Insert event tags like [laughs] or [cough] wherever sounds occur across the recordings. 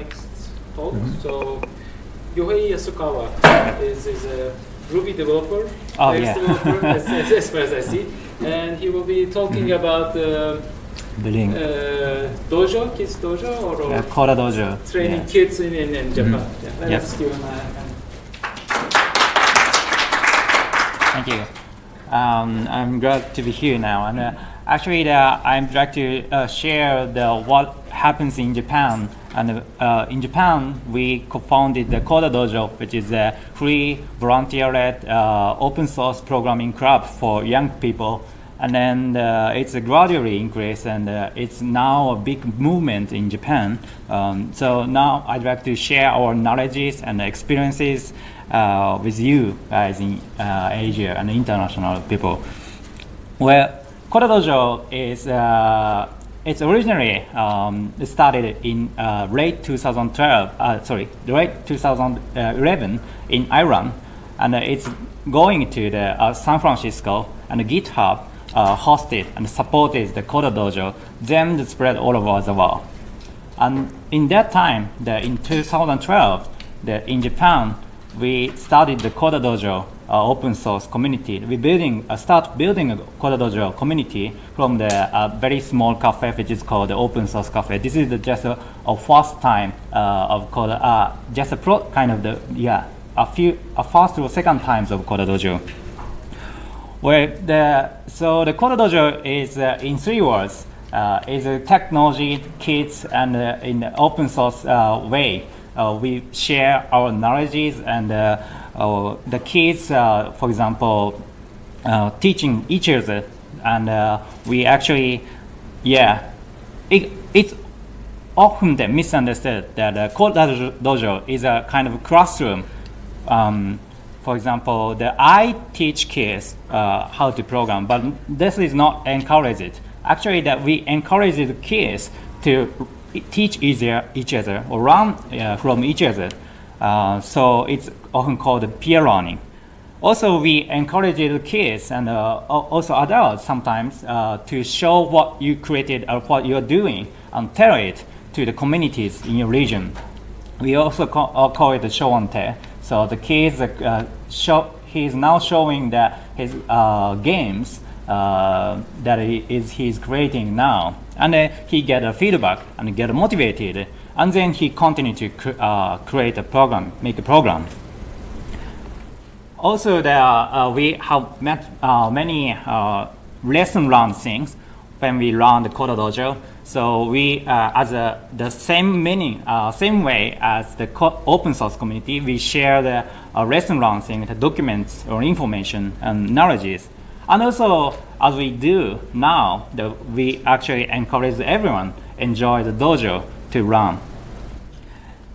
next talk. Mm-hmm. So Yohei Yasukawa is, is a Ruby developer, Oh, yeah. developer, [laughs] as, as, as far as I see, and he will be talking Mm-hmm. about uh, Building uh, dojo, kids dojo, or, or uh, Coder Dojo. training yeah. kids in, in, in Japan. Mhm. Yeah, Yep. let's give him a, Thank you. Um, I'm glad to be here now. And uh, actually, uh, I'm glad to uh, share the what happens in Japan. And uh, in Japan, we co-founded the Coder Dojo, which is a free, volunteer-led, uh, open source programming club for young people. And then uh, it's a gradually increase, and uh, it's now a big movement in Japan. Um, so now I'd like to share our knowledges and experiences uh, with you guys in uh, Asia and international people. Well, Coder Dojo is it's originally um, started in uh, late 2012. Uh, sorry, late 2011 in Ireland, and it's going to the uh, San Francisco and GitHub uh, hosted and supported the Coder Dojo. Then spread all over the world. And in that time, the, in 2012, the, in Japan, we started the Coder Dojo open source community. We building, uh, start building a Coder Dojo community from the uh, very small cafe, which is called the Open Source Cafe. This is the, just a, a first time uh, of Coda, uh, just a pro, kind of the yeah, a few, a first or second times of Coder Dojo. Well, the, so the Coder Dojo is uh, in three words. Uh, is a technology, kids, and uh, in open source uh, way. Uh, we share our knowledges and uh, the kids, uh, for example, teaching each other, and we actually, yeah, it, it's often misunderstood that uh, Coder Dojo is a kind of classroom. Um, for example, the I teach kids uh, how to program, but this is not encouraged. Actually, that we encourage the kids to teach each, each other or learn uh, from each other. Uh, so it's often called peer learning. Also, we encourage the kids and uh, also adults sometimes uh, to show what you created or what you're doing and tell it to the communities in your region. We also call, uh, call it the show and tell. So the kids show, he's now showing that his games uh, that he is he's creating now, and uh, he get a feedback and get motivated, and then he continue to cr- uh, create a program, make a program. Also, there are, uh, we have met uh, many uh, lesson learned things when we run the Coder Dojo. So we, uh, as a, the same meaning, uh, same way as the open source community, we share the uh, lesson learned thing, the documents or information and knowledges. And also, as we do now, the, we actually encourage everyone enjoy the dojo to run.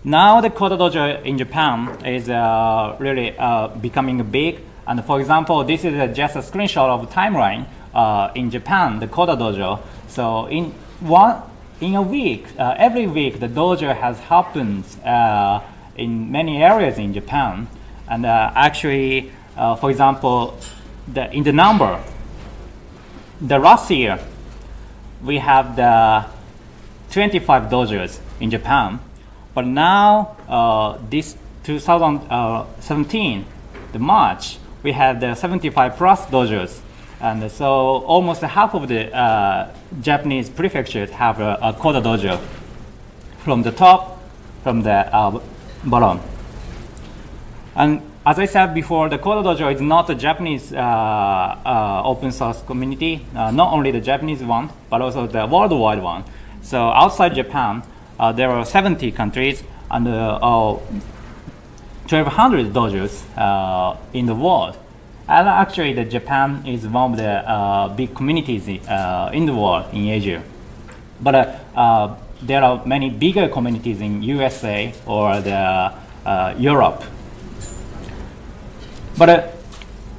Now the Coder Dojo in Japan is uh, really uh, becoming big. And for example, this is uh, just a screenshot of timeline uh, in Japan, the Coder Dojo. So in one in a week, uh, every week the dojo has happened uh, in many areas in Japan. And actually, for example, the, in the number, the last year we have the 25 dojos in Japan. But now, uh, this 2017, the March, we have the 75 plus dojos. And so almost half of the uh, Japanese prefectures have a, a Coder dojo from the top, from the uh, bottom. And as I said before, the Coder Dojo is not a Japanese uh, uh, open source community, uh, not only the Japanese one, but also the worldwide one. So outside Japan, uh, there are 70 countries and uh, uh, 1,200 dojos uh, in the world. And actually, the Japan is one of the uh, big communities uh, in the world in Asia. But uh, uh, there are many bigger communities in USA or the uh, Europe. But uh,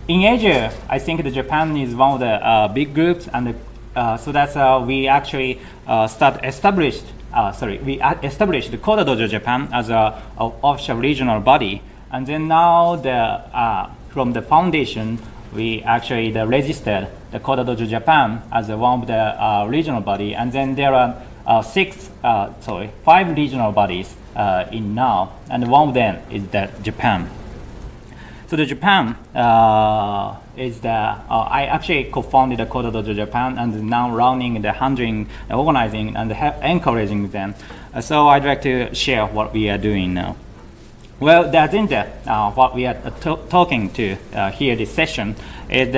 in Asia, I think the Japan is one of the uh, big groups, and uh, so that's uh, we actually uh, start established. Uh, sorry, we established the Coder Dojo Japan as a, a official regional body, and then now the from the foundation we actually the registered the Coder Dojo Japan as one of the regional body, and then there are six, sorry, five regional bodies in now, and one of them is that Japan. So the Japan uh, is the uh, I actually co-founded the Dojo Japan and now running the handling, organizing, and encouraging them. Uh, so I'd like to share what we are doing now. Well, the agenda, uh, what we are talking to uh, here this session is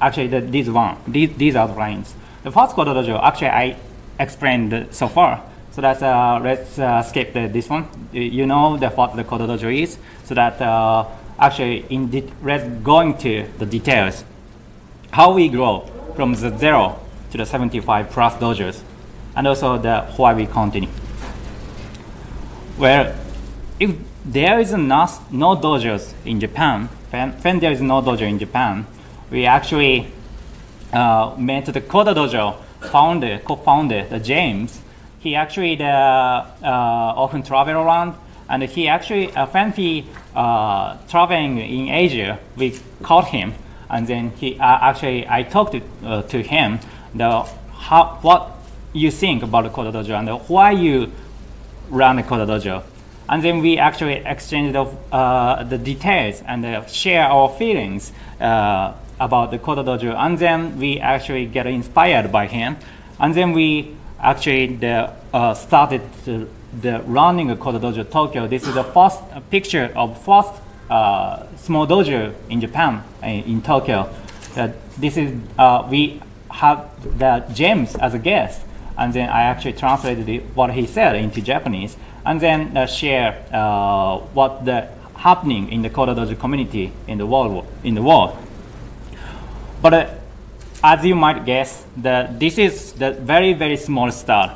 actually the, this one, these, these outlines. The first Coder Dojo, actually I explained so far. So that's, uh, let's uh, skip the, this one. You know the, what the Coder Dojo is, so that uh, actually in let's go into the details. How we grow from the zero to the 75 plus dojos, and also the why we continue. Well, if there is no, no dojos in Japan, when, when there is no dojo in Japan, we actually uh, met the Coder Dojo founder, co-founder, the James. He actually the, uh, often travel around and he actually, uh, when he uh, traveling in Asia, we caught him, and then he uh, actually I talked to, uh, to him the how what you think about the Coder Dojo and why you run the Coder Dojo, and then we actually exchanged the, uh, the details and uh, share our feelings about the Coder Dojo, and then we actually get inspired by him, and then we actually the, started the running Coder Dojo Tokyo. This is the first picture of first uh, small dojo in Japan, uh, in Tokyo. Uh, this is, uh, we have the James as a guest, and then I actually translated what he said into Japanese, and then uh, share uh, what the happening in the Coder Dojo community in the world. In the world. But as you might guess, the, this is the very, very small start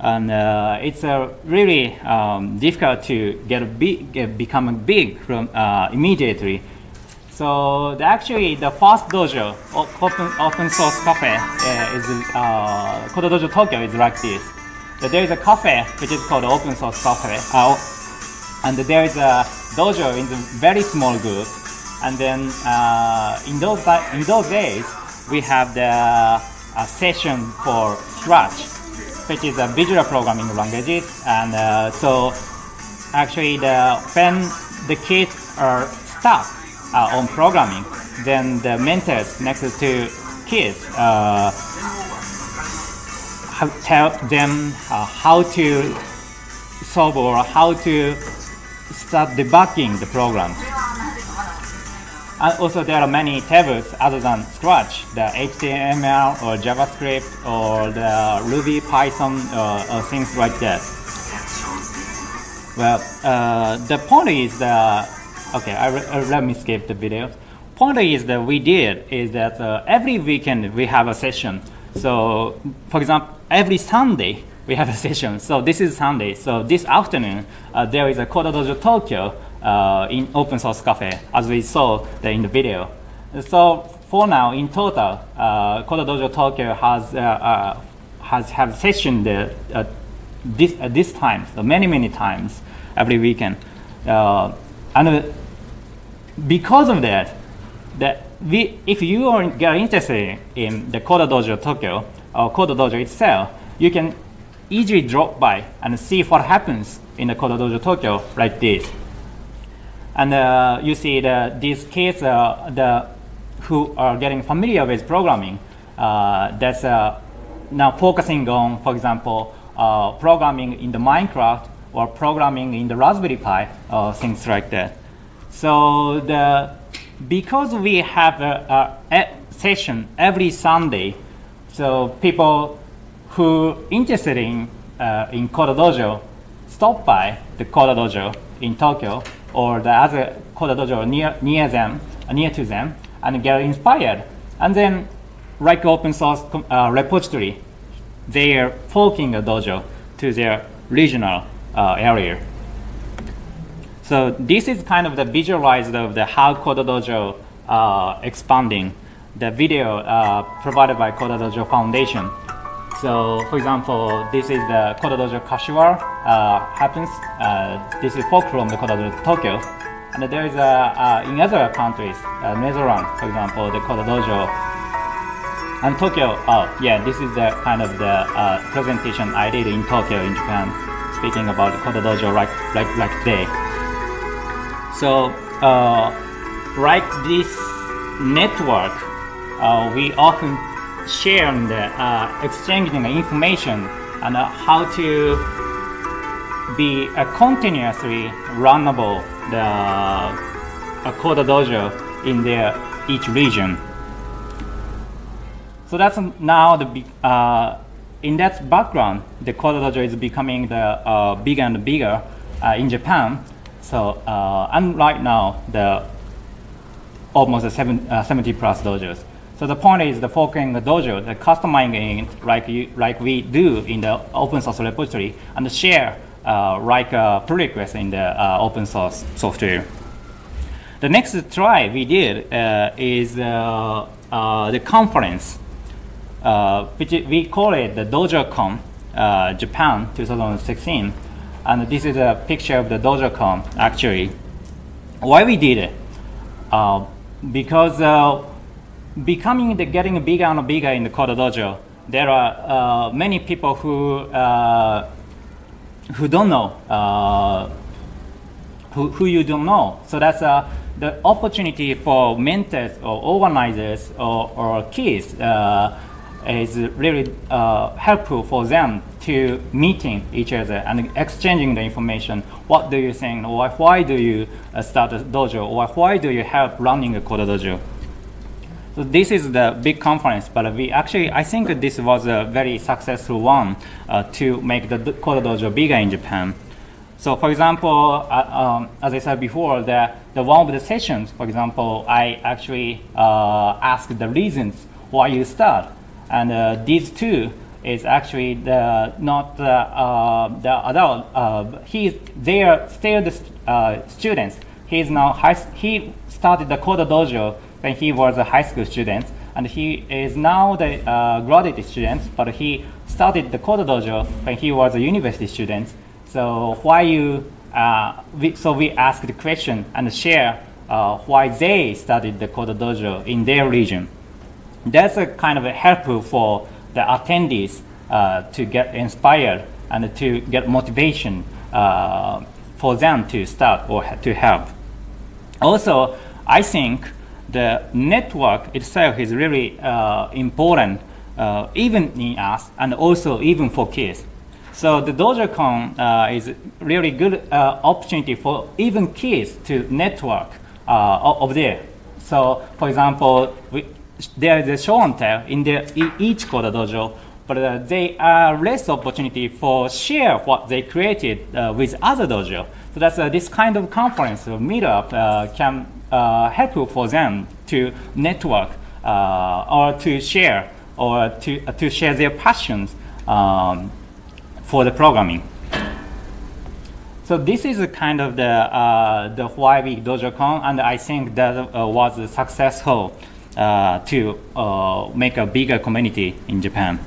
and uh, it's uh, really um, difficult to get big, get, become big from uh, immediately. So the, actually, the first dojo, open, open source cafe, uh, is uh, Dojo Tokyo is like this. So there is a cafe which is called Open Source Cafe, uh, and there is a dojo in the very small group. And then in those in those days, we have the session for Scratch which is a visual programming languages. And uh, so actually the, when the kids are stuck uh, on programming, then the mentors next to kids uh, tell them uh, how to solve or how to start debugging the program. And also there are many tables other than Scratch, the HTML or JavaScript or the Ruby, Python, or, or things like that. Well, uh, the point is that, okay, I uh, let me skip the video. Point is that we did is that uh, every weekend we have a session. So, for example, every Sunday we have a [laughs] session. So this is Sunday. So this afternoon uh, there is a Coder Dojo Tokyo uh, in open source cafe, as we saw in the video. So for now, in total, uh, Dojo Tokyo has uh, uh has have session uh, this uh, this time, so many many times every weekend, and because of that, that we if you are get interested in the Coder Dojo Tokyo or Coder Dojo itself, you can easily drop by and see what happens in the Coder Dojo Tokyo like this. And uh, you see the, these kids uh, the, who are getting familiar with programming, uh, that's uh, now focusing on, for example, uh, programming in the Minecraft or programming in the Raspberry Pi, or things like that. So the, because we have a, a session every Sunday, so people who interested in, uh, in Coder Dojo stop by the Coder Dojo in Tokyo or the other Coder Dojo near, near them, uh, near to them, and get inspired. And then, like open source uh, repository, they are forking a dojo to their regional uh, area. So this is kind of the visualized of the how Coder Dojo uh, expanding. The video uh, provided by Coder Dojo Foundation. So, for example, this is the Coder Dojo Kashiwara uh, happens. Uh, this is folk from the Coder Dojo Tokyo. And there is a, uh, in other countries, uh, Netherlands, for example, the Coder Dojo And Tokyo, oh yeah, this is the kind of the uh, presentation I did in Tokyo in Japan, speaking about Coder Dojo like, like, like today. So, uh, like this network, uh, we often share the uh, exchanging information and uh, how to be continuously runnable the uh, Dojo in their each region. So that's now the uh, in that background, the Coder Dojo is becoming the uh, bigger and bigger uh, in Japan. So uh, and right now the almost seven, uh, 70 plus dojos. So the point is the forking the dojo, the customizing it like you, like we do in the open source repository and share uh, like a pull request in the uh, open source software. The next try we did uh, is uh, uh, the conference, uh, which we call it the DojoCon Japan 2016. And this is a picture of the DojoCon actually. Why we did it? because becoming the getting bigger and bigger in the Coder Dojo, there are many people who who don't know, uh, who, who you don't know. So that's uh, the opportunity for mentors or organizers or, or kids uh, is really uh, helpful for them to meeting each other and exchanging the information. What do you think? Or why do you uh, start a dojo? Or why do you help running a Coder dojo? So this is the big conference, but we actually, I think this was a very successful one uh, to make the Coder Dojo bigger in Japan. So for example, uh, um, as I said before, the, the one of the sessions, for example, I actually uh, asked the reasons why you start. And uh, these two is actually the, not uh, the adult, uh, they are still the students. He's now high, he started the Coder Dojo when he was a high school student, and he is now the uh, graduate student, but he started the Coder Dojo when he was a university student. So why you, uh, we, so we ask the question and share uh, why they started the Coder Dojo in their region. That's a kind of a helpful for the attendees uh, to get inspired and to get motivation uh, for them to start or to help. Also, I think the network itself is really uh, important, uh, even in us and also even for kids. So the DojoCon uh, is really good uh, opportunity for even kids to network uh, over there. So for example, we, there is a show and tell in the, each Coder Dojo, but uh, they are less opportunity for share what they created with other dojo. So that's this kind of conference or meetup can uh, helpful for them to network uh, or to share or to, uh, to share their passions um, for the programming. So this is kind of the uh, the why we DojoCon, and I think that uh, was successful uh, to uh, make a bigger community in Japan.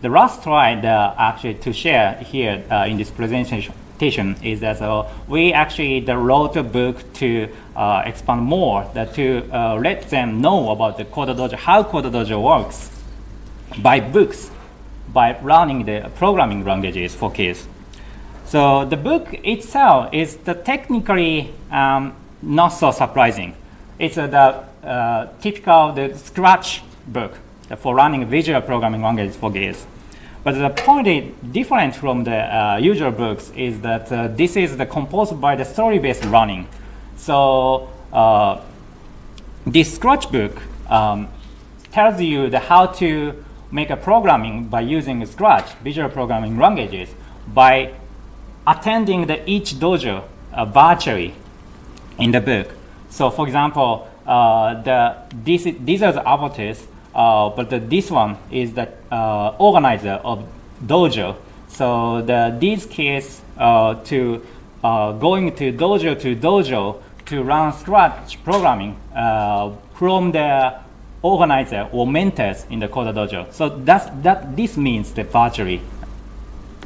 The last slide actually to share here in this presentation is that uh, we actually wrote a book to uh, expand more, that to uh, let them know about the Coder Dojo, how Coder Dojo works by books, by learning the programming languages for kids. So the book itself is the technically um, not so surprising. It's uh, the uh, typical the Scratch book for running visual programming languages for kids. But the point is different from the uh, usual books is that uh, this is the composed by the story-based learning. So uh, this Scratch book um, tells you the how to make a programming by using Scratch, visual programming languages, by attending the each dojo uh, virtually in the book. So for example, uh, the, this, these are the avatars uh, but the, this one is the uh, organizer of dojo. So the, these kids uh, to uh, going to dojo to dojo to run Scratch programming uh, from the organizer or mentors in the Coder dojo. So that's, that, this means the virtually.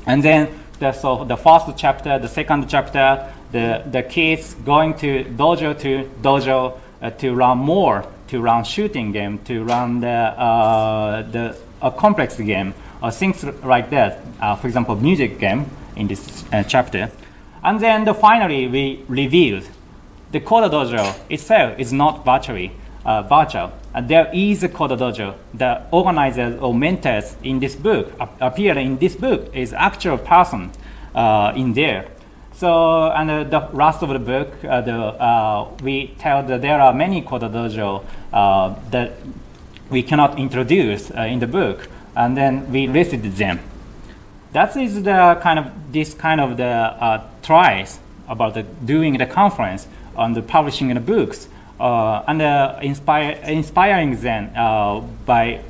And then the, so the first chapter, the second chapter, the, the kids going to dojo to dojo uh, to learn more to run shooting game, to run the, uh, the a complex game, or things like that. Uh, for example, music game in this uh, chapter. And then the, finally, we revealed the Coder Dojo itself is not virtually uh, virtual. And there is a Coder Dojo. The organizers or mentors in this book, appear in this book, is actual person uh, in there. So, and uh, the rest of the book, uh, the, uh, we tell that there are many Coder Dojo uh, that we cannot introduce uh, in the book, and then we listed them. That is the kind of this kind of the uh, tries about the, doing the conference on the publishing the books. And inspire, inspiring them by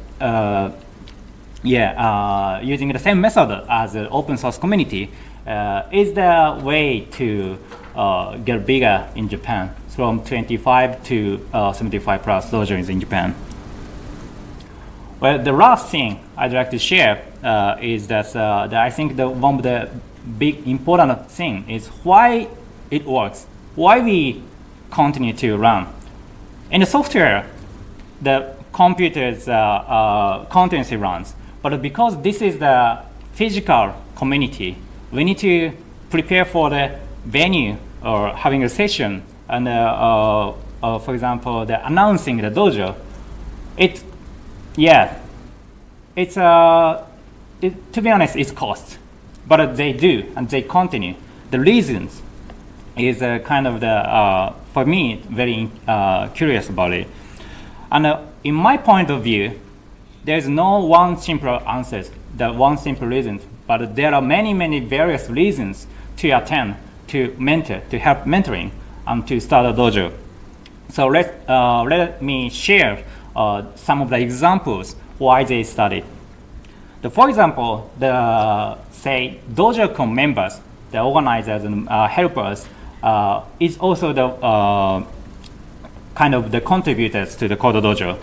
yeah, using the same method as the open source community uh, is there a way to uh, get bigger in Japan from 25 to uh, 75 plus dojos in Japan? Well, the last thing I'd like to share uh, is that, uh, that I think the, one of the big important thing is why it works, why we continue to run. In the software, the computer's uh, continuously runs, but because this is the physical community, we need to prepare for the venue or having a session and uh, uh, uh, for example the announcing the dojo. It yeah. It's uh it, to be honest it's cost but they do and they continue. The reasons is uh, kind of the uh, for me very uh, curious about it. And uh, in my point of view there's no one simple answer the one simple reason but there are many, many various reasons to attend, to mentor, to help mentoring, and to start a dojo. So let, uh, let me share uh, some of the examples why they started. The, for example, the say DojoCon members, the organizers and uh, helpers, uh, is also the uh, kind of the contributors to the Coder Dojo.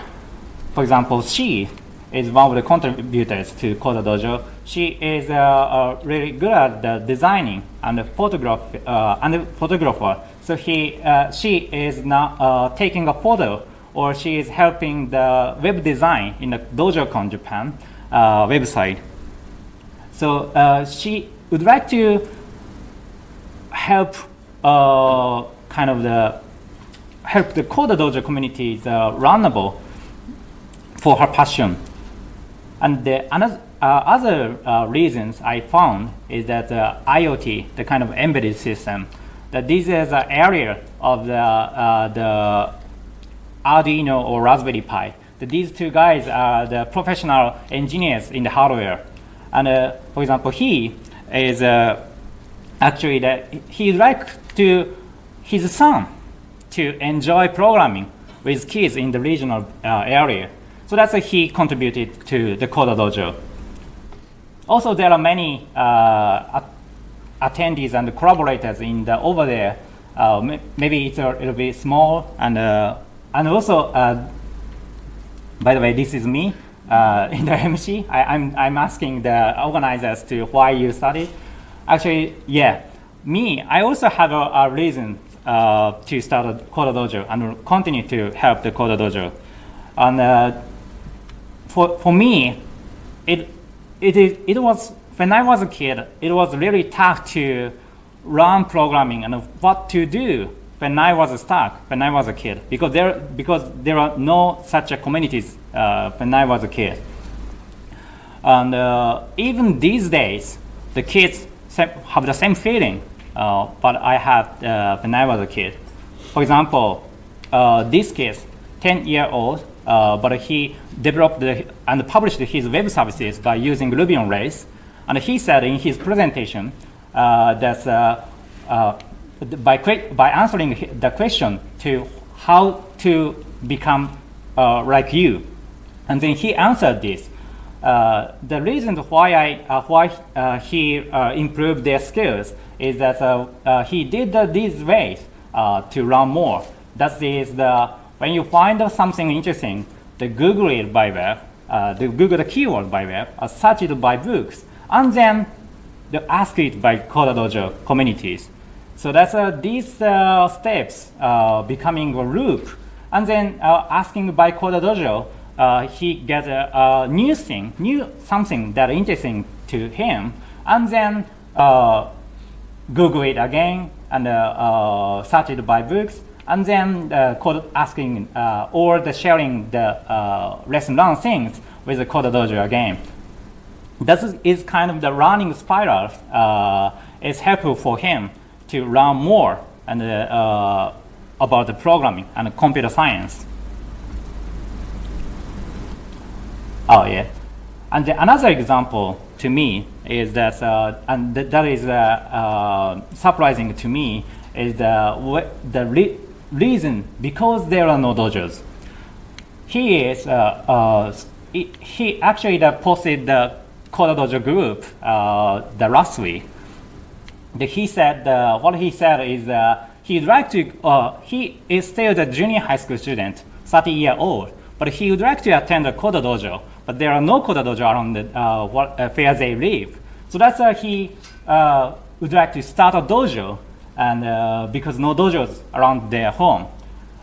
For example, she is one of the contributors to Coder Dojo. She is uh, uh, really good at the designing and the photograph uh, and the photographer. So he, uh, she is now uh, taking a photo, or she is helping the web design in the DojoCon Japan uh, website. So she would like to help kind of the help the Coder Dojo community is runnable for her passion. And the uh, other uh, reasons I found is that uh, IoT, the kind of embedded system, that this is an area of the, uh, the Arduino or Raspberry Pi. That these two guys are the professional engineers in the hardware. And uh, for example, he is uh, actually that he like to his son to enjoy programming with kids in the regional area. So that's a he contributed to the Coder Dojo. Also, there are many uh, attendees and collaborators in the over there. Uh, maybe it's a little bit small, and uh, and also, uh, by the way, this is me uh, [laughs] in the MC. I, am I'm, I'm asking the organizers to why you started. Actually, yeah, me. I also have a, a reason uh, to start a Coder Dojo and continue to help the Coder Dojo. And for, for me, it, it, is, it was, when I was a kid, it was really tough to learn programming and what to do when I was stuck, when I was a kid, because there, because there are no such communities uh, when I was a kid. And uh, even these days, the kids have the same feeling, uh, but I had uh, when I was a kid. For example, uh, this kid, 10 year old, uh, but he developed the, and published his web services by using Ruby on Rails. And he said in his presentation uh, that uh, uh by, by answering the question to how to become uh, like you, and then he answered this. Uh, the reason why, I, why he improved their skills is that he did these ways to learn more. That is the when you find something interesting, the Google it by web, uh, the Google the keyword by web, uh, search it by books, and then the ask it by Coder Dojo communities. So that's uh, these uh, steps uh, becoming a loop And then uh, asking by Coder Dojo, uh, he gets a, a new thing, new something that interesting to him, and then Google it again and search it by books, and then uh, code asking uh, or the sharing the uh, lesson learned things with the Coder Dojo again. This is, kind of the running spiral. Uh, it's helpful for him to learn more and uh, about the programming and computer science. Oh yeah, and the, another example to me is that, uh, and th- that is uh, uh, surprising to me, is the the reason because there are no dojos. He is uh, uh, he, actually the posted the Coder Dojo group uh, the last week. The, he said uh, what he said is he'd like to he is still a junior high school student, 30 year old, but he would like to attend a Coder Dojo, but there are no Coder Dojo around the, what, where they live. So that's why he would like to start a dojo, and uh, because no dojos around their home.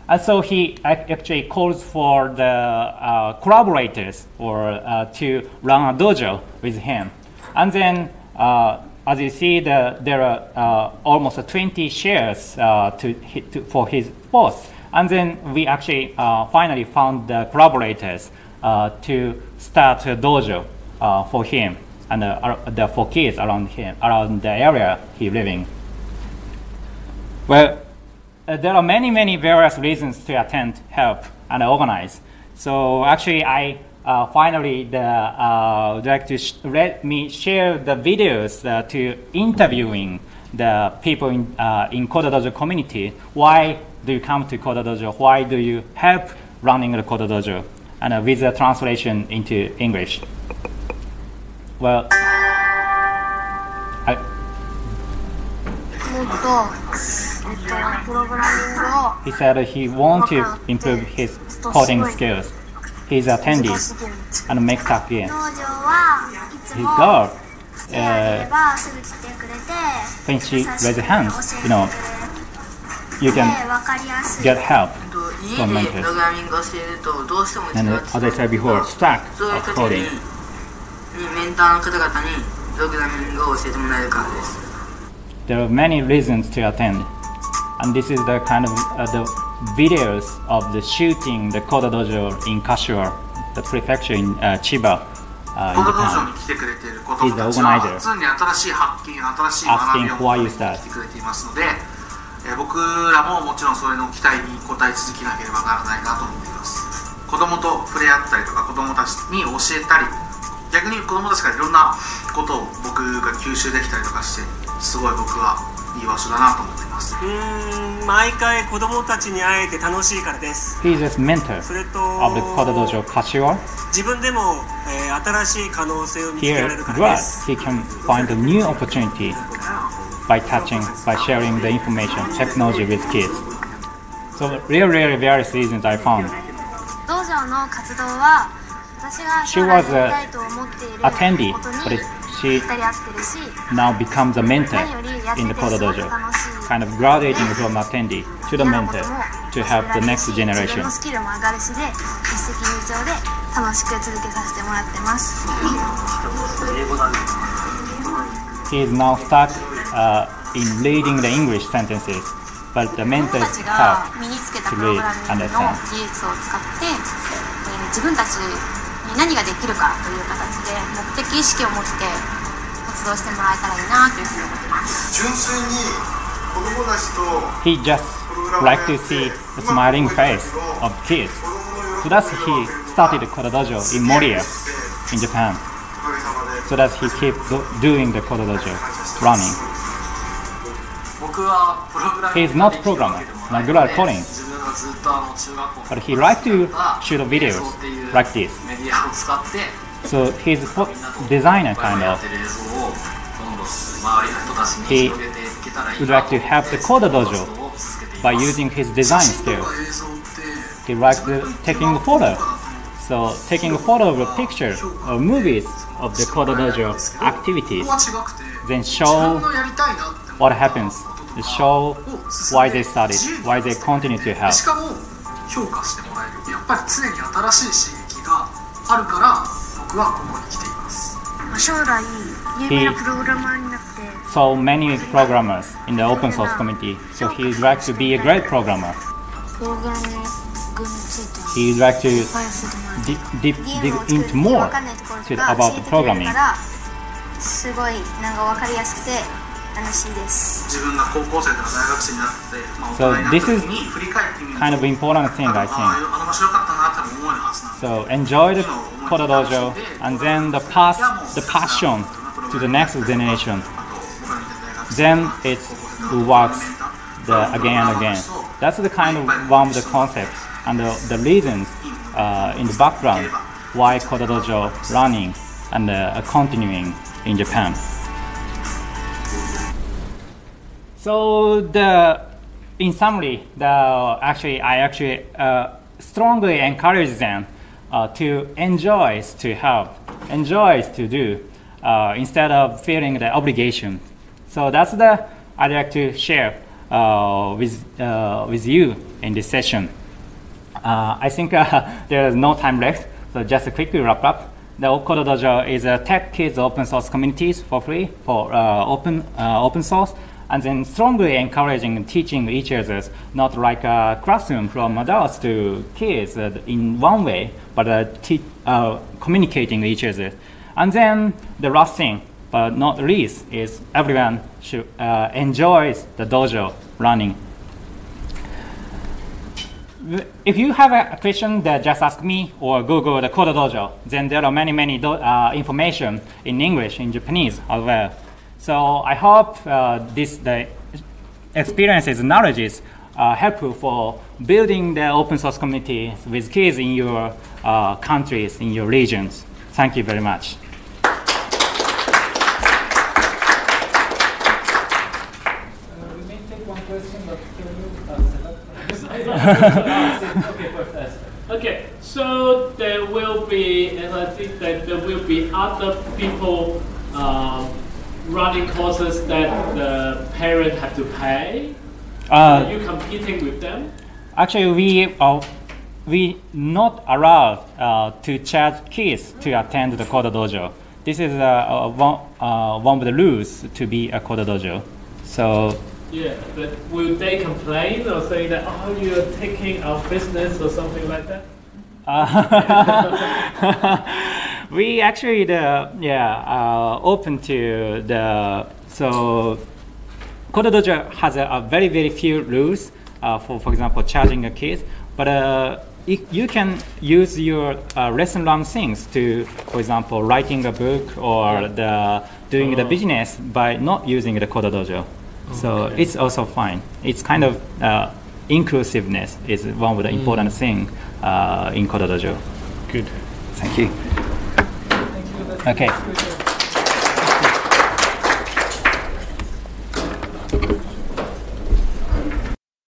And so he actually calls for the uh, collaborators or uh, to run a dojo with him. And then, uh, as you see, the, there are uh, almost 20 shares uh, to, to, for his post. And then we actually finally found the collaborators to start a dojo for him and the for kids around him, around the area he living. Well, uh, there are many, many various reasons to attend, help, and organize. So actually, I uh, finally the, uh, would like to let me share the videos uh, to interviewing the people in, uh, in Coder Dojo community. Why do you come to Coder Dojo? Why do you help running the Coder Dojo? And uh, with the translation into English. Well, he said he want to improve his coding skills. He's 難 attendee しすぎる and make tough games. 道場はいつ His も girl, 来てあげればすぐ来てくれて when she 優し raise く her hands, 教え you know, てく you れて can 分かりやすい get help. 家でプログラミングをしているとどうしても一 And 度 uh, as I said before, stack そういう of 時に coding. にメンターの方々にプログラミングを教えてもらえるからです There are many reasons to attend, and this is the kind of uh, the videos of the shooting the Koda Dojo in Kashiwa, the prefecture in uh, Chiba, uh, こ in Japan. に来てくれている子供た He's ち the は organizer. 常に新しい発見新しい学びを Asking why 求 you めて start. 来てくれていますので、えー僕らももちろんそれの期待に応え続けなければならないなと思っています子供と触れ合ったりとか子供たちに教えたり逆に子供たちからいろんなことを僕が吸収できたりとかしてすごい僕はいい場所だなと思っていますうーん毎回子供たちに会えて楽しいからです He's a mentor それと of the Koda Dojo Kashiwa. 自分でも、えー新しい可能性を見つけら Here, れるからです Brad, he can find a new opportunity by touching, by sharing the information, technology with kids. So, really, really various reasons I found. 道場の活動は私が将来やりたいと思っている attendee, ことに but 二 she now becomes a mentor in the Coder Dojo, kind of graduating from attendee to the mentor to help the next generation. He is now stuck uh, in reading the English sentences, but the mentors help to read and understand. 何ができるかという形で目的意識を持って活動してもらえたらいいなというふうに思ってます。純粋に子供たちと He just like to see the smiling face of kids. So that's he started Koda Dojo in Moria, in Japan. So that he keep do- doing the Koda Dojo, running. He ミ is not programmer, not good But he liked to shoot videos like this. So he's a designer kind of. He would like to help the Coder Dojo by using his design skills. He likes taking a photo. So taking a photo of a picture or movies of the Coder Dojo activities, then show what happens show why they started, why they continue to help. しかも 評価してもらえるやっぱり常に新しい刺激があるから僕はここに来ていますまあ将来有名なプログラマーになって So many programmers in the open source community. So he'd like to be a great programmer. プログラミングについて He'd like to いっぱい教えてもらって deep, deep, ゲー dig ムを作る into more わかんないところ to, とか about 教 the えてくれ programming. るからすごいなんかわかりやすくて so this is kind of important thing I think so enjoy the Coder Dojo and then the pass the passion to the next generation then it works the again and again that's the kind of one of the concepts and the, the reasons uh, in the background why Coder Dojo running and uh, continuing in Japan. So the in summary, the actually I actually uh, strongly encourage them uh, to enjoy to help, enjoy to do, uh, instead of feeling the obligation. So that's the I'd like to share uh, with uh, with you in this session. Uh, I think [laughs] there is no time left, so just quickly wrap up. The Okodo Dojo is a tech kids open source communities for free for open open source, and then strongly encouraging teaching each other, not like a classroom from adults to kids uh, in one way, but uh, uh, communicating each other. And then the last thing, but not least, is everyone should uh, the dojo running if you have a question, that just ask me or Google the Coder Dojo. Then there are many, many uh, information in English, in Japanese as well. So I hope uh, this the experiences, knowledge is uh, helpful for building the open source community with kids in your uh, countries, in your regions. Thank you very much. [laughs] Okay, so there will be, and I think that there will be other people um, running courses that the parent have to pay. Uh, Are you competing with them? Actually, we are we not allowed uh, to charge kids to attend the Coder Dojo. This is uh, uh, one, uh, one of the rules to be a Coder Dojo. So Yeah, but will they complain or say that oh you're taking our business or something like that? [laughs] [laughs] we actually the yeah uh, open to the so Coder Dojo has a, a very very few rules uh, for for example charging a kid, but uh, you can use your uh, lesson learned things to, for example, writing a book or the doing the Oh. business by not using the Coder Dojo. So it's also fine. It's kind of uh, inclusiveness is one of the important thing uh, in Coder Dojo. Good. Thank you. Okay.